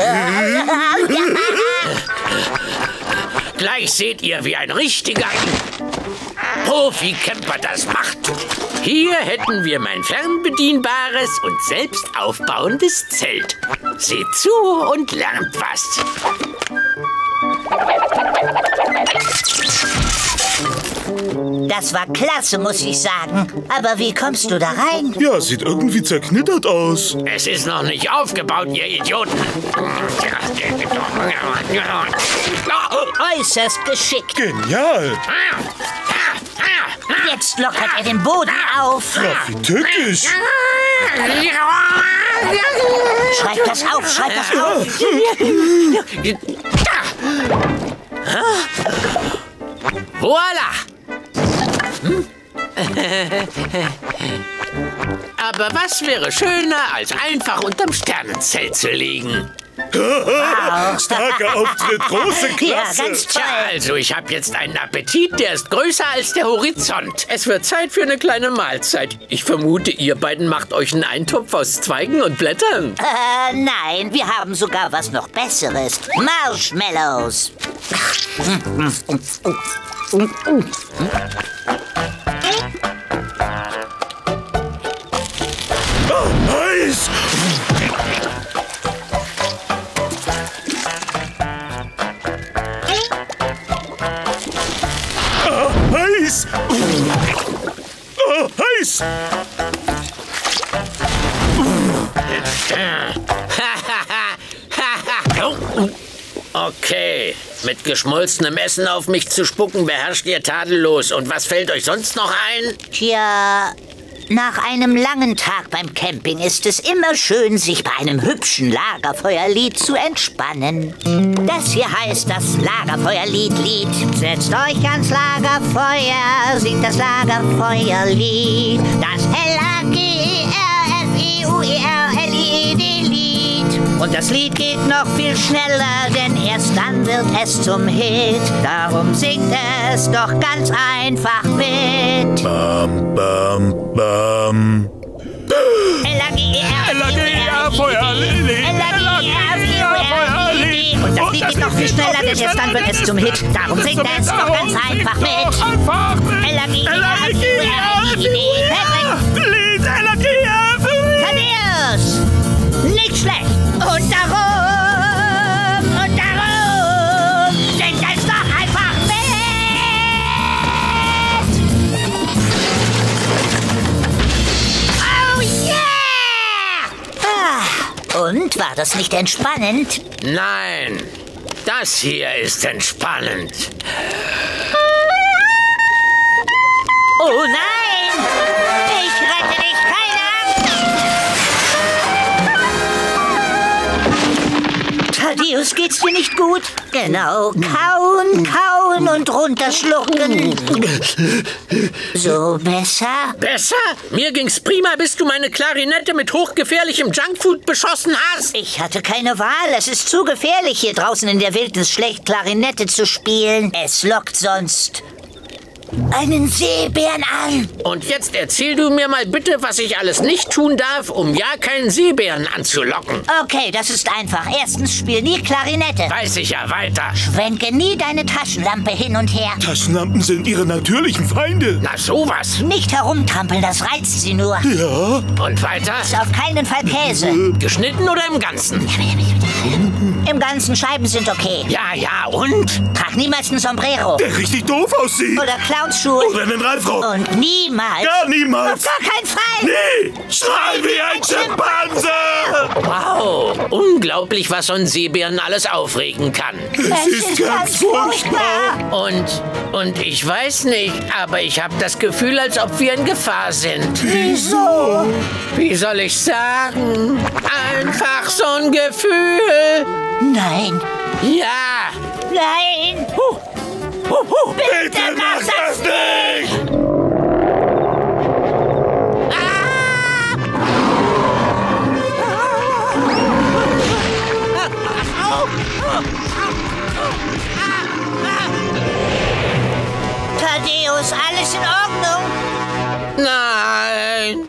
Gleich seht ihr, wie ein richtiger Profi-Camper das macht. Hier hätten wir mein fernbedienbares und selbst aufbauendes Zelt. Seht zu und lernt was. Das war klasse, muss ich sagen. Aber wie kommst du da rein? Ja, sieht irgendwie zerknittert aus. Es ist noch nicht aufgebaut, ihr Idioten. Äußerst geschickt. Genial. Jetzt lockert er den Boden auf. Ja, wie tückisch. Schreib das auf, schreib das auf. Voila! Hm? Aber was wäre schöner, als einfach unterm Sternenzelt zu liegen? Starker Auftritt, große Ja, Klasse. ganz Tja, toll. also ich habe jetzt einen Appetit, der ist größer als der Horizont. Es wird Zeit für eine kleine Mahlzeit. Ich vermute, ihr beiden macht euch einen Eintopf aus Zweigen und Blättern. Äh, nein, wir haben sogar was noch Besseres. Marshmallows. okay, mit geschmolzenem Essen auf mich zu spucken beherrscht ihr tadellos. Und was fällt euch sonst noch ein? Tja, nach einem langen Tag beim Camping ist es immer schön, sich bei einem hübschen Lagerfeuerlied zu entspannen. Das hier heißt das Lagerfeuerlied-Lied. Setzt euch ans Lagerfeuer, singt das Lagerfeuerlied. Das L-A-G-E-R-F-E-U-E-R-L-I-E-D-Lied. Und das Lied geht noch viel schneller, denn erst dann wird es zum Hit. Darum singt es doch ganz einfach mit. Bam, bam, bam. L-A-G-E-R, Feuerlied. L-A-G-E-R, Und das Lied geht noch viel schneller, denn erst dann wird es zum Hit. Darum singt es doch ganz einfach mit. Einfach und, war das nicht entspannend? Nein, das hier ist entspannend. Oh nein! Thaddeus, geht's dir nicht gut? Genau, kauen, kauen und runterschlucken. So besser? Besser? Mir ging's prima, bis du meine Klarinette mit hochgefährlichem Junkfood beschossen hast. Ich hatte keine Wahl. Es ist zu gefährlich, hier draußen in der Wildnis schlecht Klarinette zu spielen. Es lockt sonst einen Seebären an. Und jetzt erzähl du mir mal bitte, was ich alles nicht tun darf, um ja keinen Seebären anzulocken. Okay, das ist einfach. Erstens, spiel nie Klarinette. Weiß ich ja weiter. Schwenke nie deine Taschenlampe hin und her. Taschenlampen sind ihre natürlichen Feinde. Na sowas. Nicht herumtrampeln, das reizt sie nur. Ja. Und weiter? Auf keinen Fall Käse. Geschnitten oder im Ganzen? Im ganzen Scheiben sind okay. Ja, ja, und? Trag niemals ein Sombrero. Der richtig doof aussieht. Oder Clownsschuhe. Oder einen Reifrock. Und niemals. Ja, niemals. Auf gar keinen Fall. Nee. Strahl wie ein Schimpanse. Wow, unglaublich, was so ein Seebären alles aufregen kann. Es ist ganz furchtbar. Und, und ich weiß nicht, aber ich habe das Gefühl, als ob wir in Gefahr sind. Wieso? Wie soll ich sagen? Einfach so ein Gefühl. Nein. Ja. Nein. Huhu. Bitte, Bitte mach das nicht! nicht! Tadeus, alles in Ordnung? Nein.